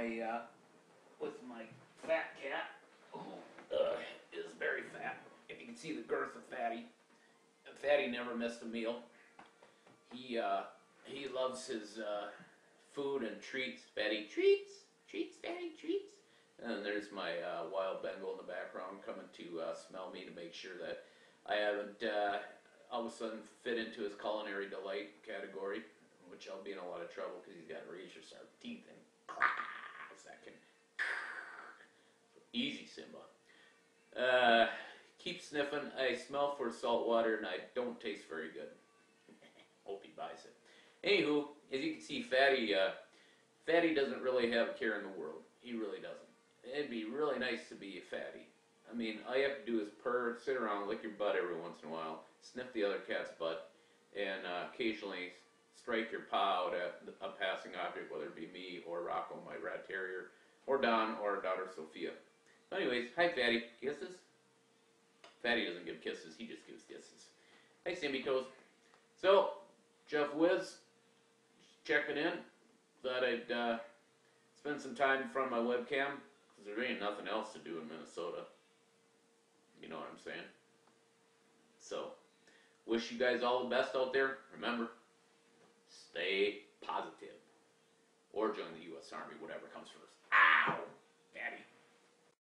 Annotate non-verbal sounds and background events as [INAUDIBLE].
with my uh, with my fat cat, who uh, is very fat. If you can see the girth of Fatty, Fatty never missed a meal. He uh, he loves his uh, food and treats. Fatty treats, treats, Fatty treats. And there's my uh, wild Bengal in the background coming to uh, smell me to make sure that I haven't uh, all of a sudden fit into his culinary delight category, which I'll be in a lot of trouble because he's got razor sharp teeth claws that can. Easy, Simba. Uh, keep sniffing. I smell for salt water and I don't taste very good. [LAUGHS] Hope he buys it. Anywho, as you can see, Fatty, uh, Fatty doesn't really have a care in the world. He really doesn't. It'd be really nice to be a fatty. I mean, all you have to do is purr, sit around, lick your butt every once in a while, sniff the other cat's butt, and uh, occasionally strike your paw out at a passing object, whether it be me or Rocco, my rat terrier, or Don, or daughter Sophia. Anyways, hi Fatty. Kisses? Fatty doesn't give kisses, he just gives kisses. Hey Sammy Toes. So, Jeff Wiz, checking in. Thought I'd uh, spend some time in front of my webcam, because there ain't nothing else to do in Minnesota. You know what I'm saying? So, wish you guys all the best out there. Remember, stay positive. Or join the U.S. Army, whatever comes first. Ow!